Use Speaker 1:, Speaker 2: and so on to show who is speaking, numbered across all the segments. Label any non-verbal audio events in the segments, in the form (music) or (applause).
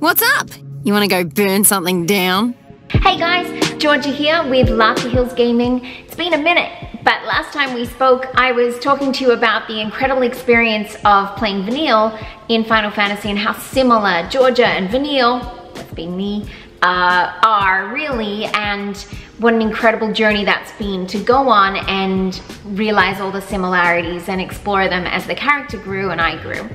Speaker 1: What's up? You want to go burn something down?
Speaker 2: Hey guys, Georgia here with Laughter Heals Gaming. It's been a minute, but last time we spoke, I was talking to you about the incredible experience of playing Vanille in Final Fantasy and how similar Georgia and Vanille, that's been me, uh, are really and what an incredible journey that's been to go on and realize all the similarities and explore them as the character grew and I grew.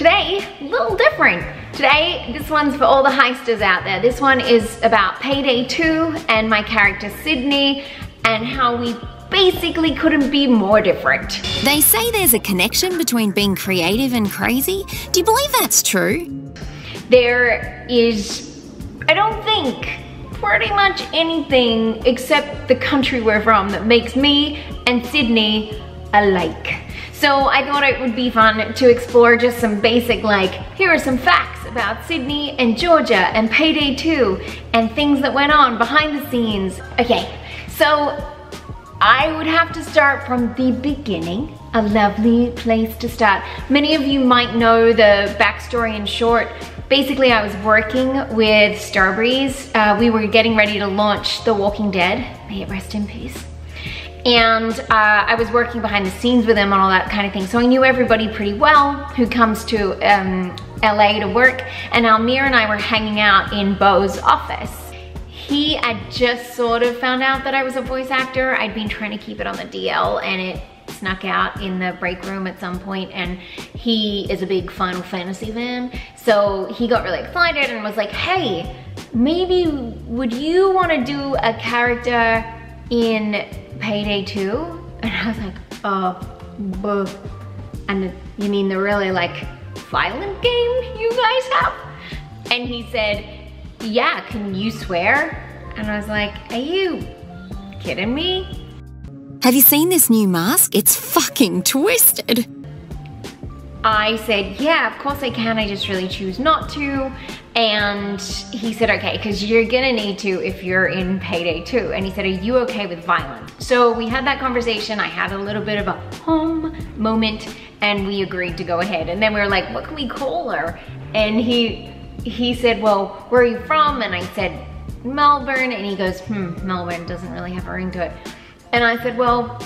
Speaker 2: Today, a little different. Today, this one's for all the heisters out there. This one is about Payday 2 and my character Sydney and how we basically couldn't be more different.
Speaker 1: They say there's a connection between being creative and crazy. Do you believe that's true?
Speaker 2: There is, I don't think, pretty much anything except the country we're from that makes me and Sydney alike. So I thought it would be fun to explore just some basic like, here are some facts about Sydney and Georgia and Payday 2 and things that went on behind the scenes. Okay, so I would have to start from the beginning. A lovely place to start. Many of you might know the backstory in short. Basically, I was working with Starbreeze. Uh, we were getting ready to launch The Walking Dead. May it rest in peace and uh, I was working behind the scenes with him and all that kind of thing. So I knew everybody pretty well who comes to um, LA to work. And Almir and I were hanging out in Bo's office. He had just sort of found out that I was a voice actor. I'd been trying to keep it on the DL and it snuck out in the break room at some point and he is a big Final Fantasy fan. So he got really excited and was like, hey, maybe would you want to do a character in Payday 2? (laughs) And I was like, uh, And you mean the really like violent game you guys have? And he said, yeah, can you swear? And I was like, are you kidding me?
Speaker 1: Have you seen this new mask? It's fucking twisted.
Speaker 2: I said, yeah, of course I can. I just really choose not to. And he said, okay, because you're gonna need to if you're in Payday 2. And he said, are you okay with violence? So we had that conversation. I had a little bit of a home moment and we agreed to go ahead. And then we were like, what can we call her? And he, he said, well, where are you from? And I said, Melbourne. And he goes, hmm, Melbourne doesn't really have a ring to it. And I said, well,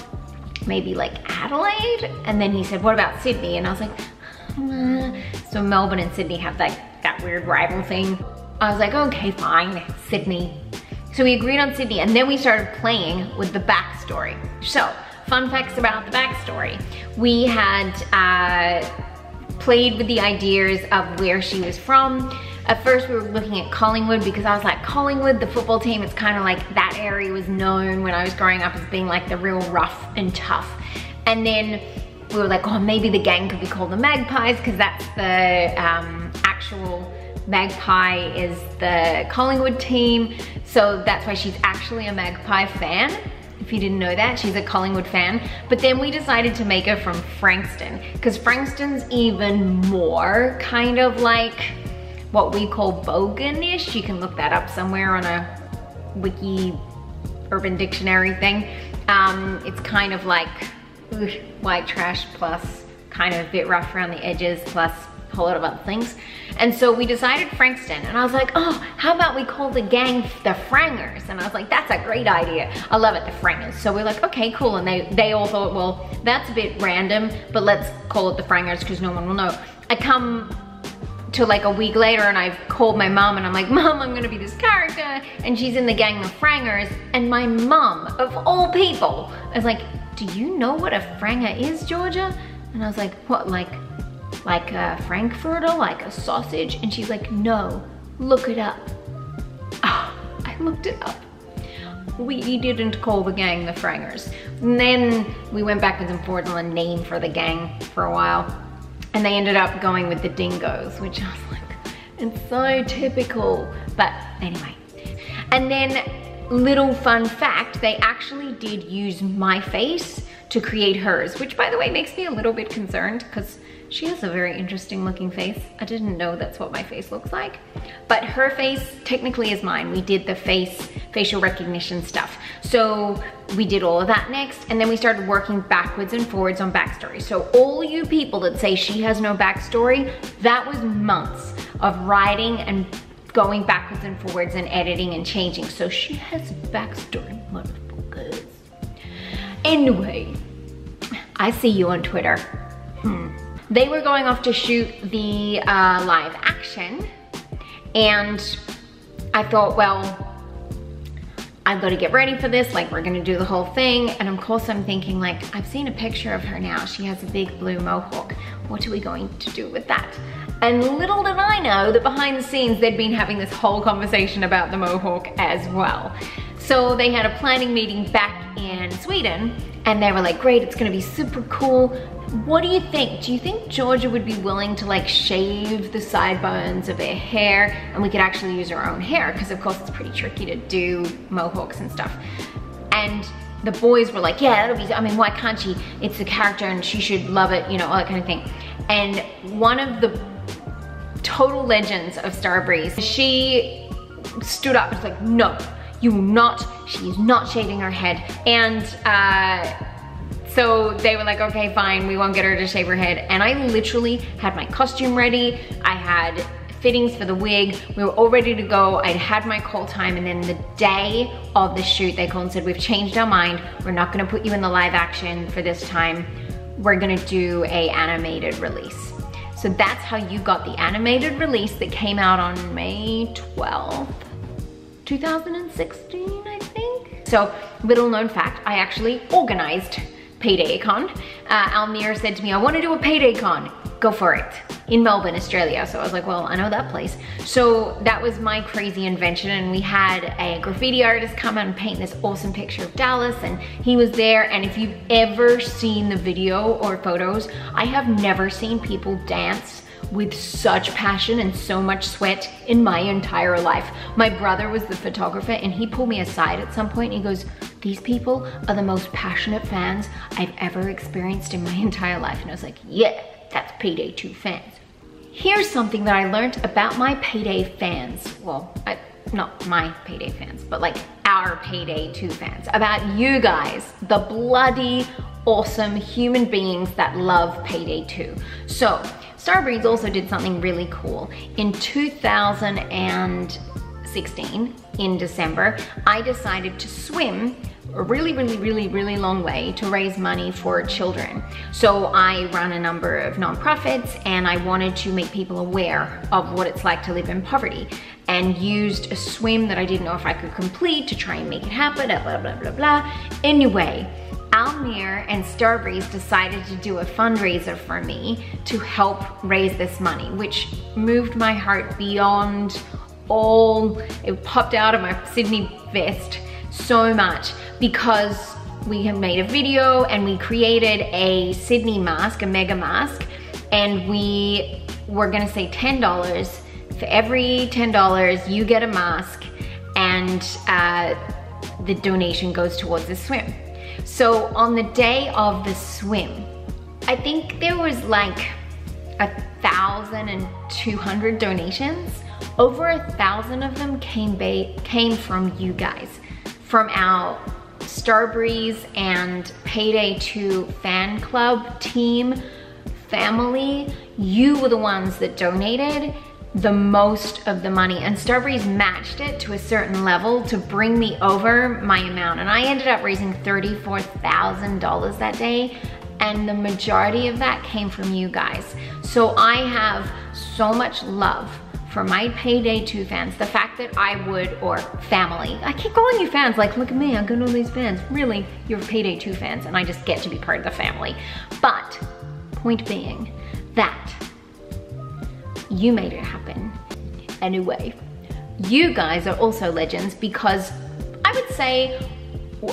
Speaker 2: maybe like Adelaide? And then he said, what about Sydney? And I was like, uh. so Melbourne and Sydney have that weird rival thing. I was like, okay, fine, Sydney. So we agreed on Sydney and then we started playing with the backstory. So, fun facts about the backstory. We had uh, played with the ideas of where she was from, at first we were looking at Collingwood because I was like, Collingwood, the football team, it's kind of like that area was known when I was growing up as being like the real rough and tough. And then we were like, oh, maybe the gang could be called the Magpies because that's the um, actual Magpie is the Collingwood team. So that's why she's actually a Magpie fan. If you didn't know that, she's a Collingwood fan. But then we decided to make her from Frankston because Frankston's even more kind of like what we call boganish. You can look that up somewhere on a wiki urban dictionary thing. Um, it's kind of like white trash plus kind of a bit rough around the edges plus whole lot of other things. And so we decided Frankston and I was like, oh, how about we call the gang the Frangers? And I was like, that's a great idea. I love it, the Frangers. So we're like, okay, cool. And they, they all thought, well, that's a bit random, but let's call it the Frangers because no one will know. I come to like a week later and I've called my mom and I'm like, mom, I'm gonna be this character. And she's in the gang of Frangers. And my mom, of all people, is like, do you know what a Franger is, Georgia? And I was like, what, like, like a Frankfurter, like a sausage? And she's like, no, look it up. Oh, I looked it up. We didn't call the gang the Frangers. And then we went backwards and forwards on the name for the gang for a while. And they ended up going with the dingoes, which I was like, it's so typical. But anyway. And then little fun fact, they actually did use my face to create hers, which by the way makes me a little bit concerned because She has a very interesting looking face. I didn't know that's what my face looks like. But her face technically is mine. We did the face, facial recognition stuff. So we did all of that next and then we started working backwards and forwards on backstory. So all you people that say she has no backstory, that was months of writing and going backwards and forwards and editing and changing. So she has backstory, motherfuckers. Anyway, I see you on Twitter. They were going off to shoot the uh, live action and I thought, well, I've got to get ready for this, like we're gonna do the whole thing. And of course I'm thinking like, I've seen a picture of her now. She has a big blue mohawk. What are we going to do with that? And little did I know that behind the scenes, they'd been having this whole conversation about the mohawk as well. So they had a planning meeting back in Sweden and they were like, great, it's gonna be super cool. What do you think? Do you think Georgia would be willing to like shave the side sideburns of her hair and we could actually use our own hair? Because of course it's pretty tricky to do mohawks and stuff. And the boys were like, yeah, that'll be, I mean, why can't she? It's a character and she should love it, you know, all that kind of thing. And one of the total legends of Starbreeze, she stood up and was like, no, you not, she is not shaving her head. And uh, so they were like, okay, fine, we won't get her to shave her head. And I literally had my costume ready. I had fittings for the wig. We were all ready to go. I'd had my call time and then the day of the shoot, they called and said, we've changed our mind. We're not gonna put you in the live action for this time. We're gonna do a animated release. So that's how you got the animated release that came out on May 12th, 2016, I think. So little known fact, I actually organized Payday Con. Uh, Almir said to me, I wanna do a Payday Con. Go for it. In Melbourne, Australia. So I was like, well, I know that place. So that was my crazy invention and we had a graffiti artist come and paint this awesome picture of Dallas and he was there. And if you've ever seen the video or photos, I have never seen people dance with such passion and so much sweat in my entire life. My brother was the photographer and he pulled me aside at some point and he goes, these people are the most passionate fans I've ever experienced in my (laughs) entire life. And I was like, yeah, that's Payday 2 fans. Here's something that I learned about my Payday fans. Well, I, not my Payday fans, but like our Payday 2 fans. About you guys, the bloody awesome human beings that love Payday 2. So, Starbreeze also did something really cool. In 2016, in December, I decided to swim a really, really, really, really long way to raise money for children. So I run a number of nonprofits and I wanted to make people aware of what it's like to live in poverty and used a swim that I didn't know if I could complete to try and make it happen, blah, blah, blah, blah. Anyway, Almir and Starbreeze decided to do a fundraiser for me to help raise this money, which moved my heart beyond all, it popped out of my Sydney vest so much because we have made a video and we created a Sydney mask, a mega mask, and we were gonna say $10. For every $10, you get a mask and uh, the donation goes towards the swim. So on the day of the swim, I think there was like a thousand and two hundred donations. Over a thousand of them came, came from you guys, from our Starbreeze and Payday 2 fan club team family, you were the ones that donated the most of the money and Starbreeze matched it to a certain level to bring me over my amount and I ended up raising $34,000 that day and the majority of that came from you guys. So I have so much love for my Payday 2 fans, the fact that I would, or family, I keep calling you fans, like look at me, I got all these fans. Really, you're Payday 2 fans and I just get to be part of the family. But, point being, that you made it happen. Anyway, you guys are also legends because I would say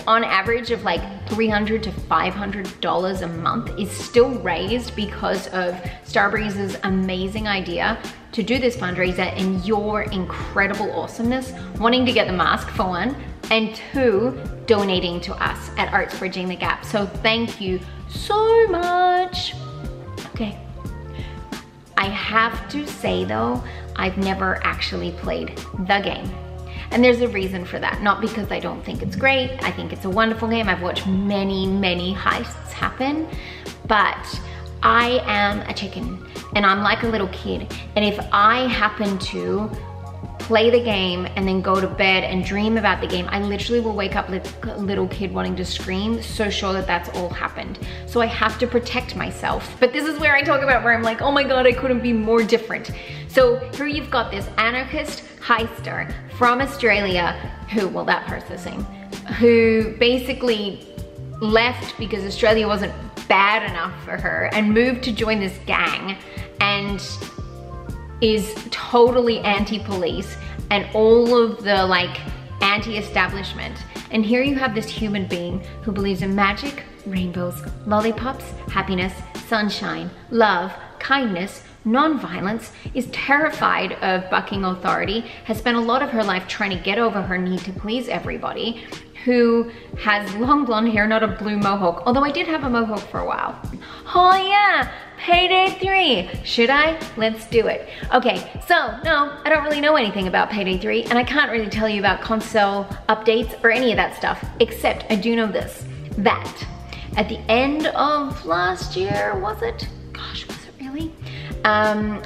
Speaker 2: on average of like 300 to $500 a month is still raised because of Starbreeze's amazing idea to do this fundraiser and your incredible awesomeness, wanting to get the mask for one, and two, donating to us at Arts Bridging the Gap. So thank you so much. Okay, I have to say though, I've never actually played the game. And there's a reason for that. Not because I don't think it's great. I think it's a wonderful game. I've watched many, many heists happen. But I am a chicken and I'm like a little kid. And if I happen to play the game and then go to bed and dream about the game, I literally will wake up like a little kid wanting to scream, so sure that that's all happened. So I have to protect myself. But this is where I talk about where I'm like, oh my God, I couldn't be more different. So here you've got this anarchist heister from Australia who, well that part's the same, who basically left because Australia wasn't bad enough for her and moved to join this gang and is totally anti-police and all of the like anti-establishment. And here you have this human being who believes in magic, rainbows, lollipops, happiness, sunshine, love, kindness, non-violence, is terrified of bucking authority, has spent a lot of her life trying to get over her need to please everybody, who has long blonde hair, not a blue mohawk, although I did have a mohawk for a while. Oh yeah, Payday 3. Should I? Let's do it. Okay, so no, I don't really know anything about Payday 3 and I can't really tell you about console updates or any of that stuff, except I do know this, that at the end of last year, was it? Gosh, was it really? Um,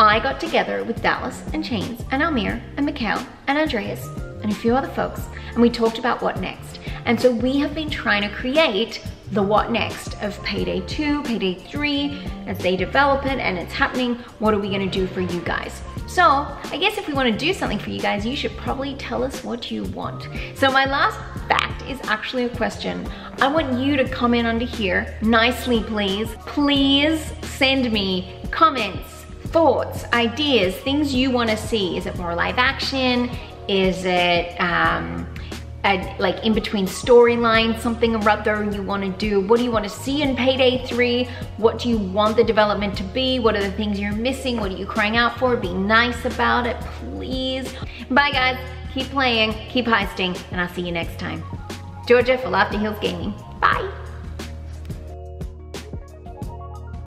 Speaker 2: I got together with Dallas and Chains and Almir and Mikhail and Andreas and a few other folks and we talked about what next. And so we have been trying to create the what next of Payday 2, Payday 3, as they develop it and it's happening, what are we gonna do for you guys? So I guess if we wanna do something for you guys, you should probably tell us what you want. So my last is actually a question. I want you to comment under here, nicely please. Please send me comments, thoughts, ideas, things you wanna see. Is it more live action? Is it, um, a, like in between storylines, something or other you wanna do. What do you wanna see in Payday 3? What do you want the development to be? What are the things you're missing? What are you crying out for? Be nice about it, please. Bye guys, keep playing, keep heisting, and I'll see you next time. Georgia for Laughter Heals Gaming. Bye.